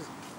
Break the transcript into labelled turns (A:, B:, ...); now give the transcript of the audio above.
A: was